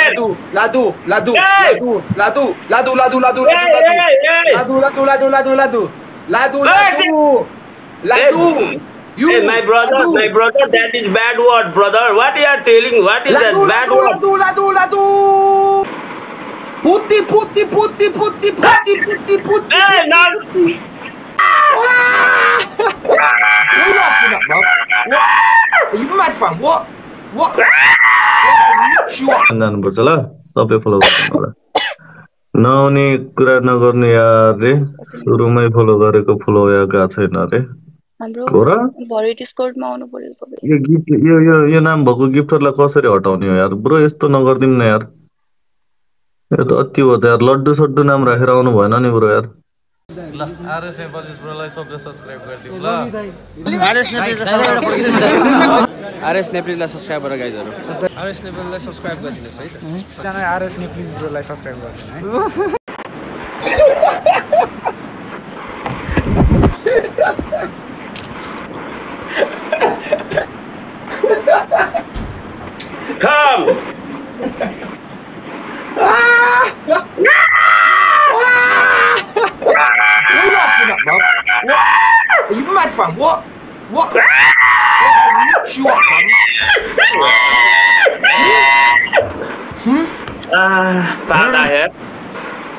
Ladu, ladu, ladu, ladu, ladu, ladu, ladu, ladu, ladu, ladu, ladu, ladu, ladu, ladu, ladu, ladu, ladu. You, Hey, my brother, ladu. my brother, that is bad word, brother. What you are telling? What is Ladu, that bad ladu, word? ladu, ladu, ladu. Putti, putti, putti, putti, putti, putti, putti. Hey. Ah! You laughing at, bro? What? Are you mad, fam? What? What? What? जानुपर्छ ल। सबै follow गर्नु होला। नआउने कुरा नगर्ने यार रे सुरुमै फलो गरेको फलो या गएको छैन रे हाम्रो हो र? भरे डिस्कर्डमा आउनु पर्यो सबै। यो गिफ्ट यो यो यो नाम भएको गिफ्टहरूलाई कसरी हटाउने हो यार? ब्रो यस्तो नगरिदिउँ न यार। यो त अति हो त यार। लड्डु सड्डु नाम राखेर आउनु भएन नि ब्रो यार। ल आरएस नेपाली ब्रोलाई सबले सब्सक्राइब गरिदिउँ ल। आरएस नेप्लीलाई सब्सक्राइब गर गाइजहरू। आरएस नेपालीलाई सब्सक्राइब गरिदिनुहोस् है। त सबजना आरएस नेपाली ब्रोलाई सब्सक्राइब गरिदिनु है।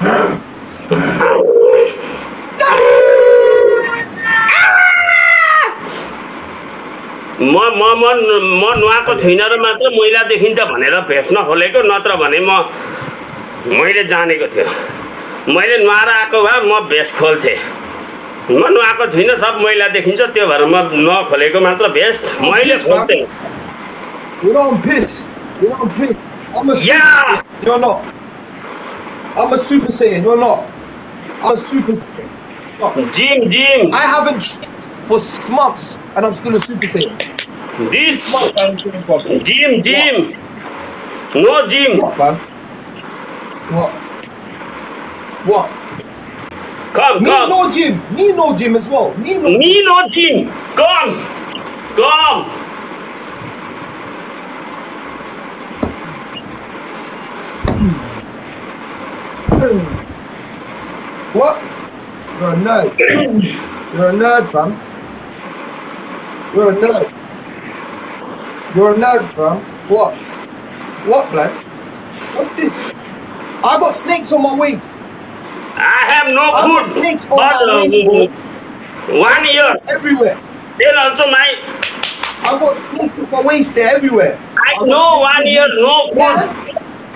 म म म म नुहाएको छुइनँ र मात्र मैला देखिन्छ भनेर भेस्ट नखोलेको नत्र भने म मैले जानेको थियो। मैले नुहाएर आएको भए म भेस्ट खोल्थेँ। म नुहाएको छुइनँ सब मैला देखिन्छ त्यो भएर म नखोलेको मात्र भेस्ट मैले खोल्थेँ। I'm a Super Saiyan. You're not. I'm a Super Saiyan. Jim, Jim. I haven't checked for months and I'm still a Super Saiyan. This I'm Jim, Jim. What? No, Jim. What, man? What? What? Come, me come. Me no Jim. Me no Jim as well. Me no. Me no Jim. Come. Come. Hmm. What? You're a nerd. You're a nerd, fam. You're a nerd. You're a nerd, fam. What? What, blood? What's this? I got snakes on my waist. I have no I got snakes on but, my waist, bro. One year. It's everywhere. Then oh, also my. I got snakes on my waist. They're everywhere. I got know one on year no waist. Why?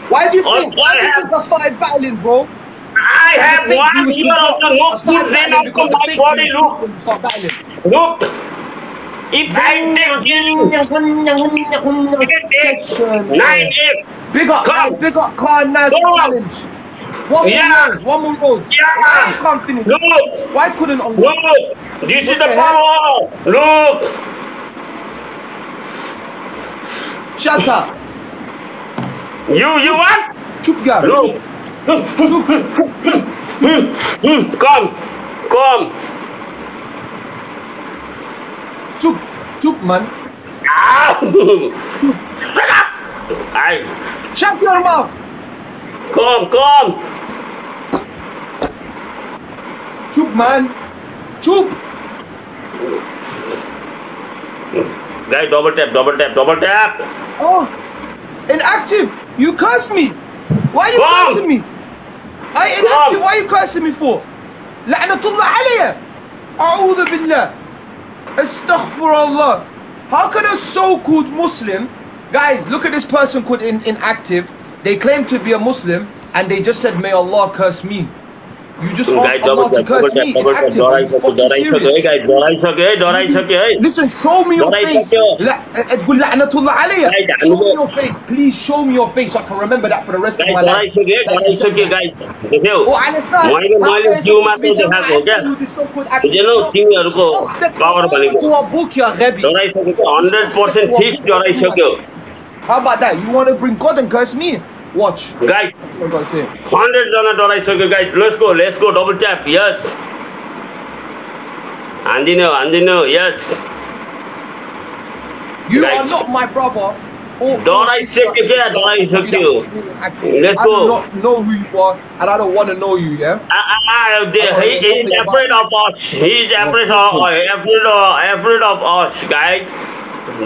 Why do you think? Why do you think I started battling, bro? I have one year I no started food. Then also the my body look. people start battling. Look. If I take nine eight. Big up, guys. Big up, Khan Nice challenge. One more rose. One more rose. Yeah. Why you can't finish? Look. Why couldn't on Look. This is the the power. Look. Shut up. You you what? Chúc gà. Lu. come come chụp chụp mắn. Ah. Shut up. I. Shut your mouth. come come chụp mắn. chụp Guy, double tap, double tap, double tap. Oh, inactive. You cursed me. Why are you Mom. cursing me? I inactive. Why are you cursing me for? La'natullah alayya. A'udhu billah. Astaghfirullah. How can a so-called Muslim, guys, look at this person called in inactive. They claim to be a Muslim and they just said, may Allah curse me. You just so asked Allah to curse me inactively. Are you fucking serious? Listen, show me your face. تقول لعنة الله عليا. Show me your face. Please show me your face so I can remember that for the rest of my life. وعلى اسناد هذا يسمى عدل this so-called عدل. 100% teach. How about that? You want to bring God and curse me? Watch. guys. What I say. Hundred dollar dollar circle guys. Let's go. Let's go. Double tap. Yes. Andino. Andino. Yes. You are not my brother. Oh, dollar circle. Yeah. Dollar you. Let's go. I do not know who you are, and I don't want to know you. Yeah. Ah, ah, ah, I, I, I, I he is afraid of us. He is afraid of afraid of afraid of us, guys.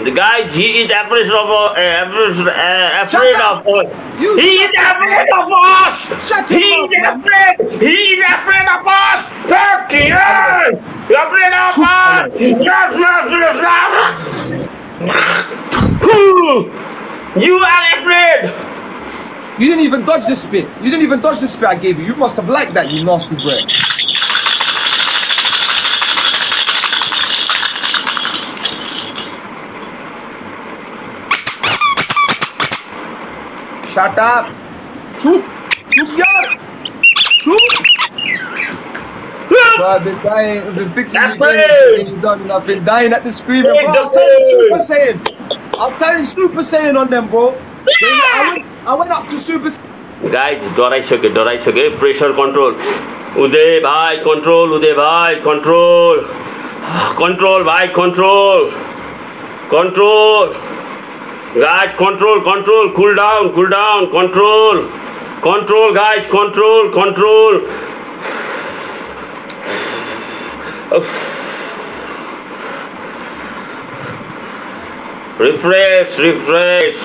The guys, he is afraid of uh, afraid, uh, afraid of us. You He shut is afraid of us. Shut He him is up, man. afraid. He is afraid of us. Thirty years. Afraid of us. Yes, yes, yes, yes. You are afraid. You didn't even dodge the spit. You didn't even dodge the spit I gave you. You must have liked that, you nasty bread. Shut up. Chup. Chup yaar. Chup. Bro, I've been dying. I've been fixing you games. Done. I've been dying at the screen. Bro, I was turning Super Saiyan. I was turning Super Saiyan on them, bro. I went, I went up to Super Saiyan. Guys, dorai shoke, dorai shoke. Pressure control. Uday bhai, control. Uday bhai, control. Control bhai, control. Control. Guys, control, control, cool down, cool down, control. Control, guys, control, control. refresh, refresh,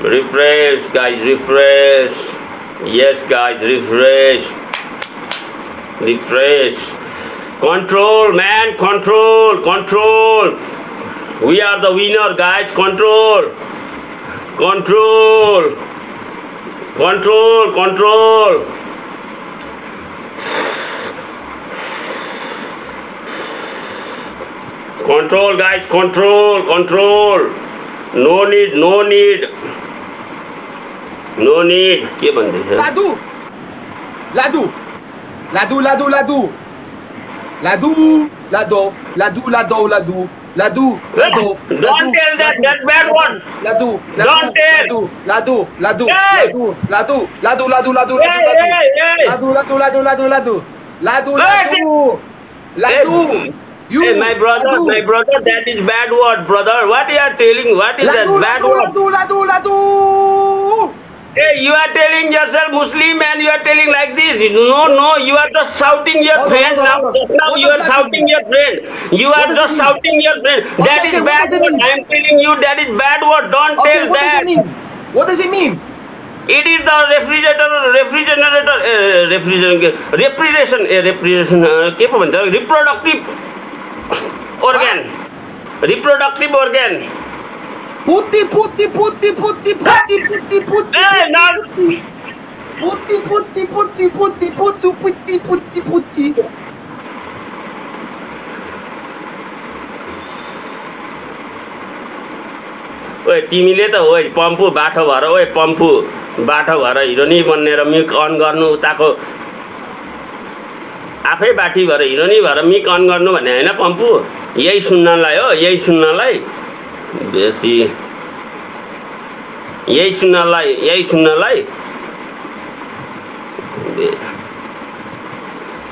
refresh, guys, refresh. Yes, guys, refresh, refresh. Control, man, control, control. We are the winner, guys, control control control control control guys control control no need no need no need ke bande hai ladu ladu ladu ladu ladu ladu Ladu. Ladu. Ladu. Ladu. Ladu! Ladu! Lado! Don't tell that, that bad one. Ladu! Ladu! Ladu! Ladu! Ladu! Ladu! Ladu! Ladu! Ladu! Ladu! Ladu! Ladu! Ladu! Ladu! Ladu! Ladu! Ladu! Ladu! You! hey, my brother, Ladu! my brother, that is bad word, brother. What you are telling? What is Ladu! that bad Ladu! word? Ladu! Ladu! Ladu! Hey, you are telling yourself Muslim and you are telling like this. No, no, you are just shouting your hold friend. On. Now, now you are shouting mean? your friend. You are just shouting your friend. Okay, that okay, is bad word. I am telling you that is bad word. Don't okay, tell what that. Does it mean? What does it mean? It is the refrigerator, refrigerator, uh, refrigeration, refrigeration, uh, refrigeration, uh, reproductive organ, reproductive organ. Putti, putti, putti, putti, putti, putti, putti. Hey, not- putti. Putti, putti, putti, putti, putti, putti, putti, putti. ओए तिमीले त ओए पम्पू बाठो भएर ओए पम्पू बाठो भएर हिरोनी बनेर मिक अन गर्नु उताको आफै बाठी भएर हिरोनी भएर मिक अन गर्नु भने होइन पम्पू यही सुन्नलाई हो यही सुन्नलाई बेसी। यही सुन्नलाई यही सुन्नलाई।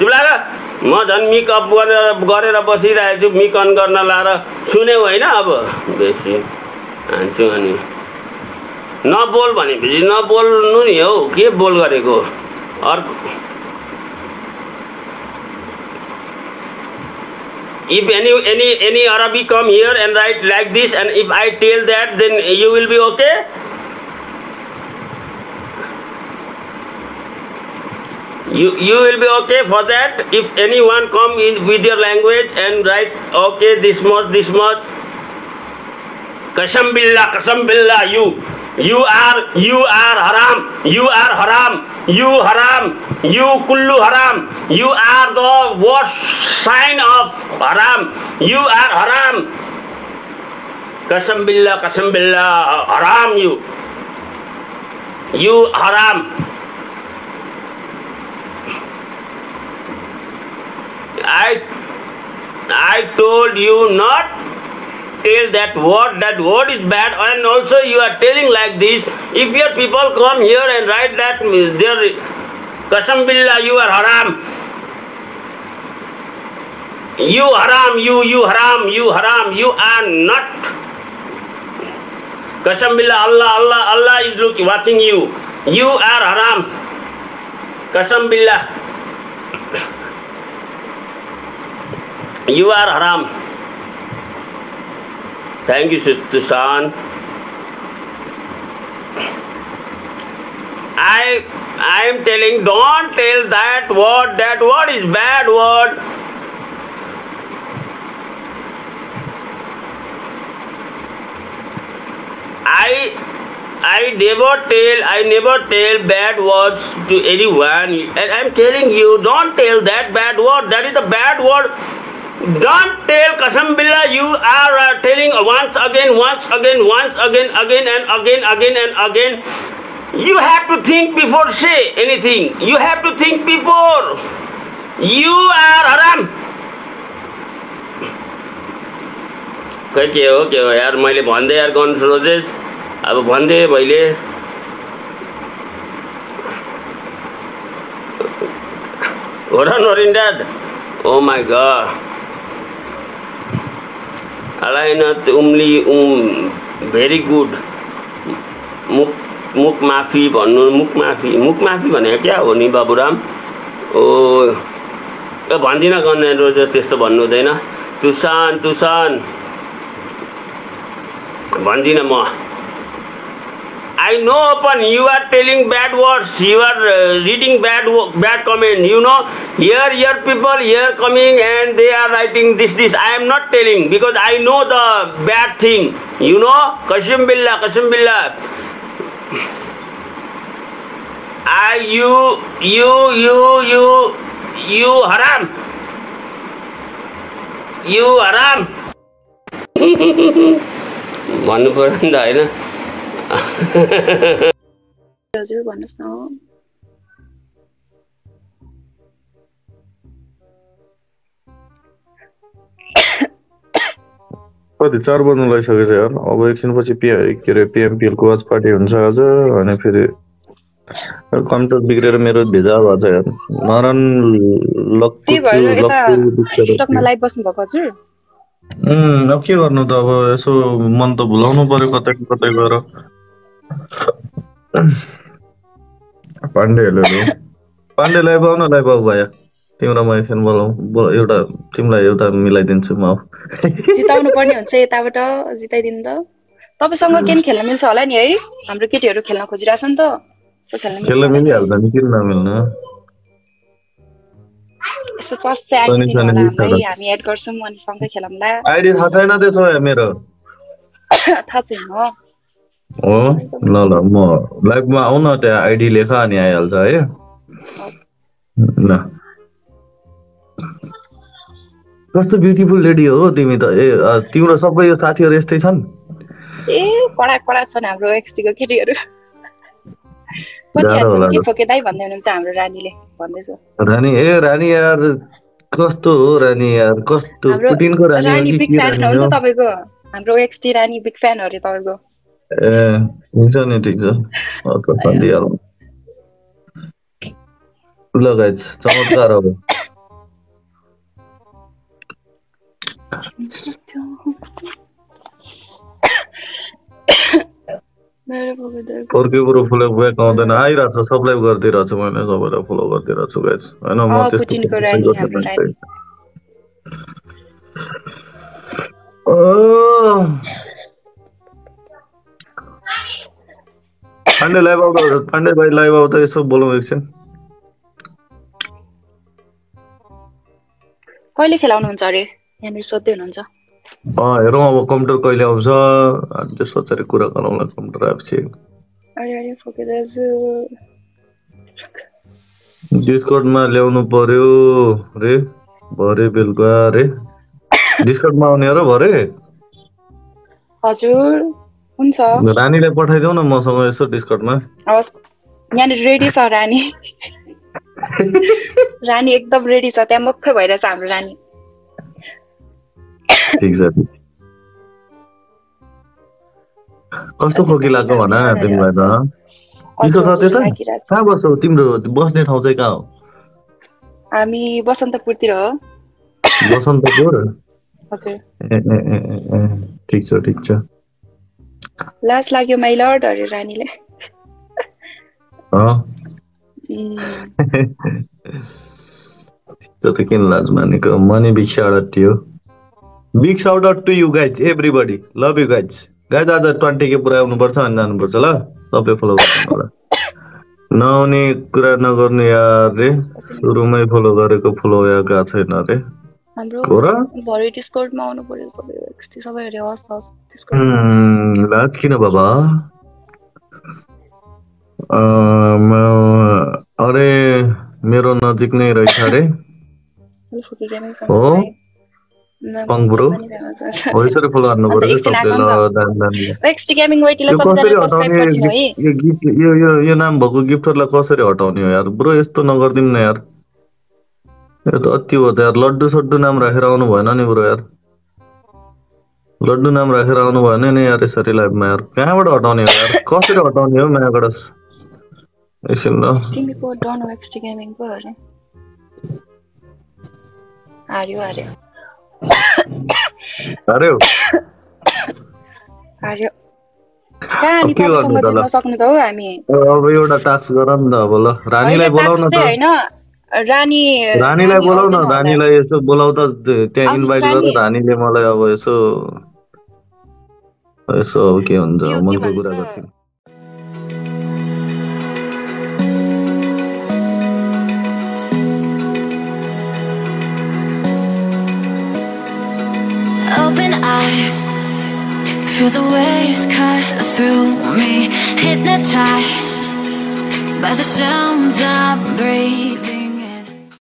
लाग। म झन् मिकअप गरेर गरेर बसिरहेको छु मिक अन गर्न लाएर। सुन्यौ होइन अब। बेसी। हान्छु अनि। नबोल भनेपछि नबोल्नु नि हौ। के बोल गरेको? अर्को। If any any any Arabic come here and write like this, and if I tell that, then you will be okay. You you will be okay for that. If anyone come in with your language and write okay this much this much. Kasam billah, kasam billah, you you are you are haram, you are haram. You haram, you kullu haram, you are the worst sign of haram. You are haram. Qasam billah, qasam billah, haram you. You haram. I I told you not tell that word, that word is bad, and also you are telling like this. If your people come here and write that their Qasam billah, you are haram. You haram, you, you haram, you haram, you are not. Qasam billah, Allah, Allah, Allah is looking, watching you. You are haram. Qasam billah. You are haram. Thank you, Sister San. I I am telling don't tell that word, that word is bad word. I I never tell I never tell bad words to anyone and I'm telling you don't tell that bad word that is a bad word don't tell Qasam Billah you are uh, telling once again once again once again again and again again and again you have to think before say anything you have to think before you are haram खै के हो के हो यार मैले भन्दै यार गर्नु रोजेस अब भनिदिएँ मैले हो र नरिन ओ माई अलाइनत उम्ली उम भेरी गुड मुख मुख माफी भन्नु मुख माफी मुख माफी भनेको क्या हो नि बाबुराम? ओ भन्दिनँ गर्ने रोज त्यस्तो भन्नु हुँदैन। तुसान तुसान। भन्दिनँ म। I know upon you are telling bad words, you are uh, reading bad wo- bad comment. You know, here here people here coming and they are writing this this. I am not telling because I know the bad thing. You know, Kashim billah, Kashim billah. I you you you you you haram. You haram. भन्नु पऱ्यो नि त होइन हजुर भन्नुहोस् न कति चार बज्नु लागिसकेको छ यार। अब एकछिनपछि पिए के अरे पिएमपिएलको वाच पार्टी हुन्छ आज अनि फेरि कम्प्युटर बिग्रेर मेरो भेजा भएको छ यार। नरन हजुर? अब के गर्नु त अब यसो मन त भुलाउनु पर्यो कतै कतै गएर। पाण्डेहरूले पाण्डे लाइभ आऊ न लाइभ आऊ भाइ तिम्रो म एकछिन बोलाउँ बोला एउटा तिमीलाई एउटा मिलाइदिन्छु म जिताउनु पर्ने हुन्छ यताबाट जिताइदिनु त तपाईँसँग गेम खेल्न मिल्छ होला नि है हाम्रो केटीहरू खेल्न खोजिरहेछ नि त खेल्न? मिलिहाल्छ नि किन नमिल्नु यसो चस्से। हामी एड गर्छौँ अनि सँगै खेलौँला आइडी थाहा छैन त्यसो भए मेरो थाहा छैन हो? ल ल म लाइभमा आऊ न त्यहाँ आइडी लेख अनि आइहाल्छ है? ल। कस्तो ब्युटिफुल लेडी हो तिमी त। ए तिम्रो सबै यो साथीहरू यस्तै छन्? ए कडा कडा छन् हाम्रो एक्सटीको केटीहरू। रानी ए रानी यार कस्तो हो रानी यार कस्तो पुटिनको रानी हो रानी कि बिग के फ्यान रानी हो तपाईँको। हाम्रो एक्सटी रानी बिग फ्यान हो अरे तपाईँको। ए ठिक छ नि ठिक छ अ, त भनिदिइहालौँ ल गाइज चमत्कार अब अर्कै कुरो फलो ब्याक आउँदैन आइरहेको छ सबलाई गरिदिइरहेको छु मैले सबैलाई फलो गरिदिइरहेको छु गाइज होइन म त्यस्तो पाण्डे लाइभ आउँदा पाण्डे भाइ लाइभ आउँदा यसो बोलौँ एकछिन कहिले खेलाउनुहुन्छ अरे? यहाँनिर सोध्दै हुनुहुन्छ। अँ हेरौँ अब कम्प्युटर कहिले आउँछ। अनि त्यस पछाडि कुरा गरौँला कम्प्युटर आएपछि डिस्कर्डमा ल्याउनु पर्यो। रे भरे बेलुका। रे डिस्कर्डमा आउने हो र भरे। हजुर। हुन्छ। रानीलाई पठाइदेऊ न मसँग यसो डिस्कर्डमा हवस्। यहाँनिर रेडी छ रानी। रानी एकदम रेडी छ त्यहाँ मुख्य भइरहेछ हाम्रो रानी। ठिक छ। कस्तो खोकी लाग्यो भन तिमीलाई त चिसो छ त्यता लागिरहेछ। कहाँ बस्छौ? तिम्रो बस्ने ठाउँ चाहिँ कहाँ हो? हामी बसन्तपुरतिर हो। बसन्तपुर? हजुर। ए ए ए ए, ए ठिक छ ठिक छ। लाज लाग्यो माइलर्ड अरे रानीले। त किन लाज मानेको? Money big shout out to big shout out to you guys everybody love you guys guys आज ट्वेन्टी के पुरा आउनुपर्छ अनि जानुपर्छ ल? सबले फलो गर्नु नआउने कुरा नगर्नु यार रे। सुरुमै फलो गरेको फलो गएको छैन रे। हाम्रो हो र भरे डिस्कर्डमा आउनु पर्यो सबै एक्सटी सबै अरे हस् हस् डिस्कर्ड लाज किन बाबा? अँ, म- अरे मेरो नजिक नै रहेछ अरे। हो? यसरी फलो पर्यो सबले गेमिङ वेटीलाई कसरी हटाउने? गिफ्ट यो यो नाम भएको गिफ्टहरूलाई कसरी हटाउने हो यार? ब्रो यस्तो नगरिदिउँ न यार। यो त अति हो त यार लड्डु सड्डु नाम राखेर आउनु भएन नि ब्रो यार लड्डु नाम राखेर आउनु भएन नि यार यसरी लाइभमा यार कहाँबाट हटाउने हो यार कसरी हटाउने हो मायाबाट एकछिन ल हार्यो हार्यो अब एउटा टास्क गर नि त अब ल रानीलाई होइन, बोलाउ न task त रानी रानीलाई बोलाउ न। रानीलाई यसो बोलाउ त त्यहाँ इन्भाइट रानी। गर रानीले मलाई अब यसो यसो अब के हुन्छ मनको कुरा? गर्छिन् Open eye, feel the waves cut through me. Hypnotized by the sounds I'm breathing.